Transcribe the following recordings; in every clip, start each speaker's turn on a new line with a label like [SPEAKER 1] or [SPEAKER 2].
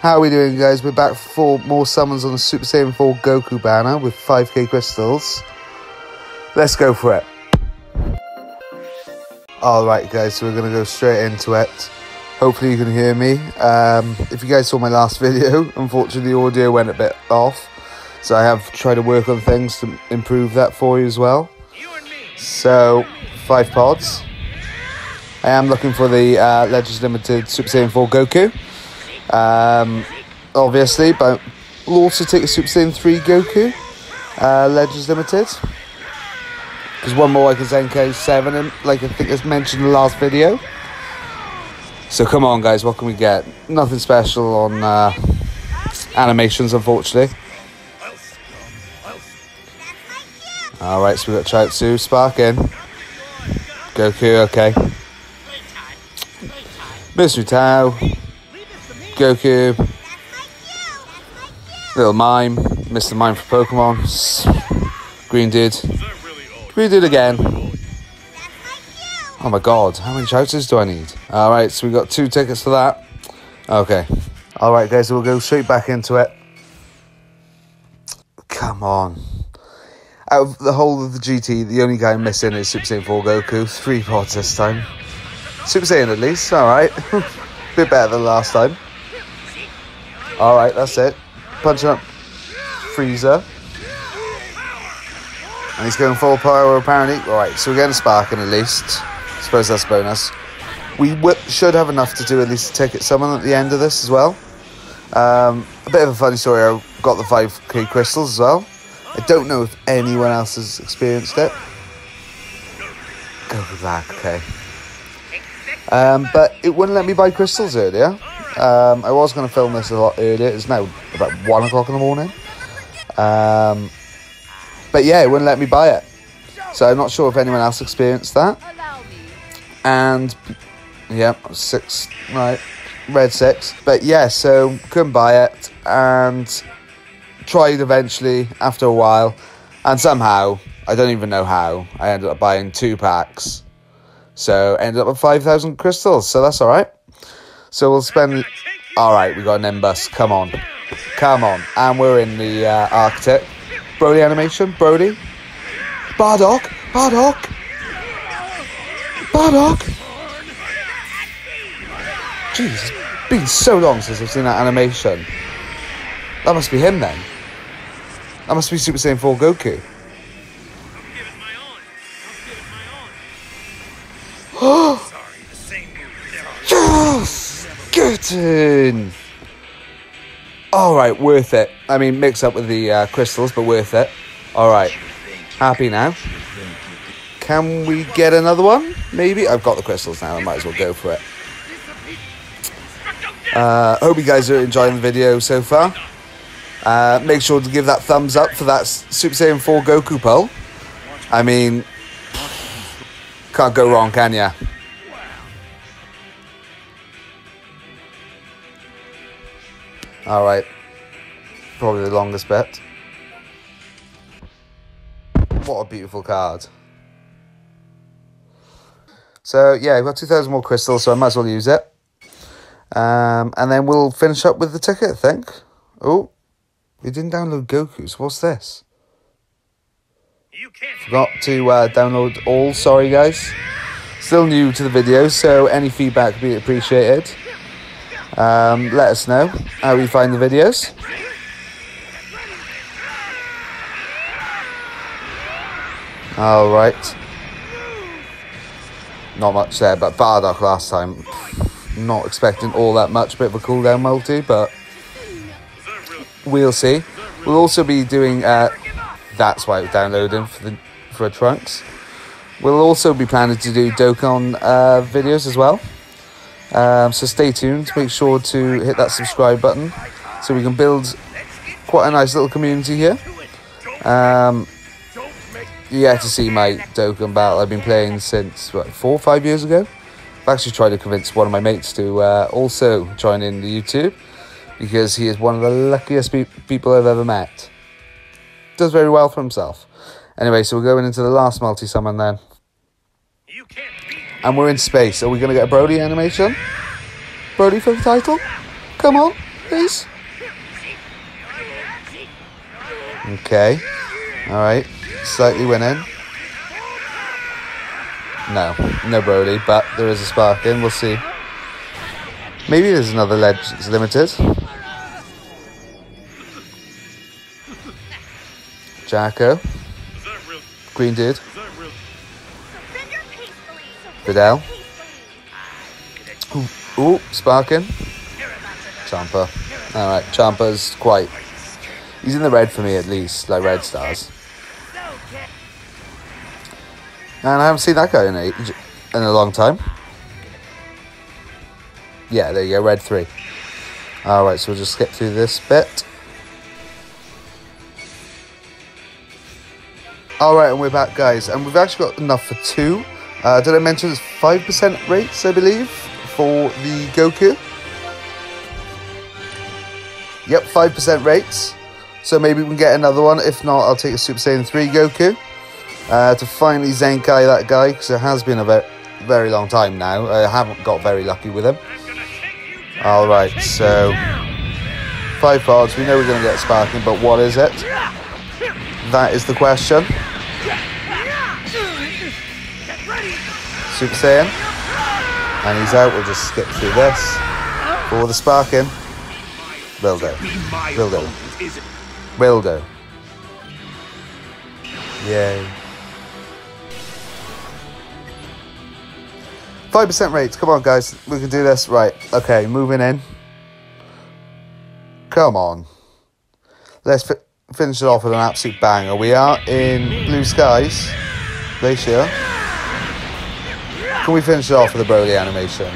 [SPEAKER 1] How are we doing, guys? We're back for more summons on the Super Saiyan 4 Goku banner with 5k crystals. Let's go for it. Alright, guys, so we're going to go straight into it. Hopefully, you can hear me. Um, if you guys saw my last video, unfortunately, the audio went a bit off. So, I have tried to work on things to improve that for you as well. So, five pods. I am looking for the uh, Legends Limited Super Saiyan 4 Goku. Um, obviously, but we'll also take a Super Saiyan 3 Goku, uh, Legends Limited. Because one more like a Zenkai 7, and like I think it's mentioned in the last video. So come on, guys, what can we get? Nothing special on uh, animations, unfortunately. Alright, so we got Chaozu, Spark in. Goku, okay. Mr. Tao. Goku, Little Mime, Mr. Mime for Pokemon, Green Dude, Green Dude again. Oh my god, how many shouters do I need? Alright, so we got two tickets for that. Okay. Alright guys, so we'll go straight back into it. Come on. Out of the whole of the GT, the only guy missing is Super Saiyan 4 Goku. Three pods this time. Super Saiyan at least, alright. Bit better than last time. Alright, that's it. Punching up Frieza. And he's going full power apparently. Alright, so we're getting Sparking at least. suppose that's bonus. We should have enough to do at least a ticket summon at the end of this as well. Um, a bit of a funny story, I got the 5k crystals as well. I don't know if anyone else has experienced it. Go with that, okay. Um, but it wouldn't let me buy crystals earlier. Um, I was going to film this a lot earlier. It's now about one o'clock in the morning. Um, but yeah, it wouldn't let me buy it. So I'm not sure if anyone else experienced that. And yeah, six, right, red six. But yeah, so couldn't buy it and tried eventually after a while. And somehow, I don't even know how, I ended up buying two packs. So ended up with 5,000 crystals. So that's all right. So we'll spend. All right, we got an Nimbus. Come on, come on, and we're in the uh, Arctic. Broly animation, Broly. Bardock, Bardock, Bardock. Jeez, it's been so long since I've seen that animation. That must be him then. That must be Super Saiyan 4 Goku. yes! Good. All right, worth it. I mean, mix up with the uh, crystals, but worth it. All right, happy now. Can we get another one? Maybe. I've got the crystals now. I might as well go for it. Uh, hope you guys are enjoying the video so far. Uh, make sure to give that thumbs up for that Super Saiyan 4 Goku poll. I mean, can't go wrong, can ya? Alright. Probably the longest bet. What a beautiful card. So, yeah, we've got 2,000 more crystals, so I might as well use it. Um, and then we'll finish up with the ticket, I think. Oh, we didn't download Goku's. What's this? Forgot to uh, download all. Sorry, guys. Still new to the video, so any feedback would be appreciated. Um, let us know how you find the videos. All right. Not much there, but Bardock last time. Not expecting all that much. Bit of a cooldown multi, but we'll see. We'll also be doing. Uh, that's why it's downloading for the for Trunks. We'll also be planning to do Dokkan uh, videos as well. Um, so stay tuned. Make sure to hit that subscribe button so we can build quite a nice little community here. Um, yeah, to see my Dokkan battle I've been playing since what, four or five years ago. I've actually tried to convince one of my mates to uh, also join in the YouTube because he is one of the luckiest pe people I've ever met. Does very well for himself. Anyway, so we're going into the last multi summon then. And we're in space. Are we going to get a Broly animation? Broly for the title? Come on. please? Okay. Alright. Slightly winning. No, no Broly, but there is a spark in. We'll see. Maybe there's another Legends Limited. Jaco. Green Dude. Videl. Ooh, ooh, sparking. Champa. Alright, Champa's quite... He's in the red for me at least, like red stars. And I haven't seen that guy in a, in a long time. Yeah, there you go, red 3. Alright, so we'll just skip through this bit. Alright, and we're back, guys. And we've actually got enough for two. Uh, did I mention it's 5% rates, I believe, for the Goku? Yep, 5% rates. So maybe we can get another one. If not, I'll take a Super Saiyan 3 Goku. Uh, to finally Zenkai that guy, because it has been a very, very long time now. I haven't got very lucky with him. Alright, so... Five cards. We know we're going to get Sparking, but what is it? That is the question. Super Saiyan. And he's out. We'll just skip through this. For the Sparking. Will do. Will do. Will do. Yay. 5% rates. Come on, guys. We can do this. Right. Okay, moving in. Come on. Let's fi finish it off with an absolute banger. We are in Blue Skies. Glacier. Can we finish it off with a Broly animation?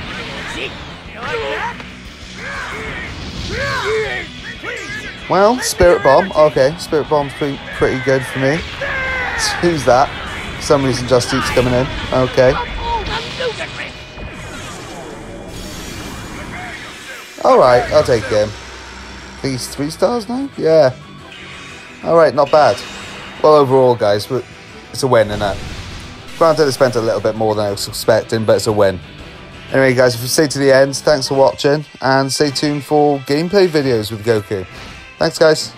[SPEAKER 1] Well, Spirit Bomb. Okay, Spirit Bomb's pretty, pretty good for me. Who's that? For some reason, Just Eat's coming in. Okay. Alright, I'll take him. Think he's three stars now? Yeah. Alright, not bad. Well, overall, guys, it's a win, isn't it? Granted, I spent a little bit more than I was expecting, but it's a win. Anyway, guys, if you stay to the end, thanks for watching, and stay tuned for gameplay videos with Goku. Thanks, guys.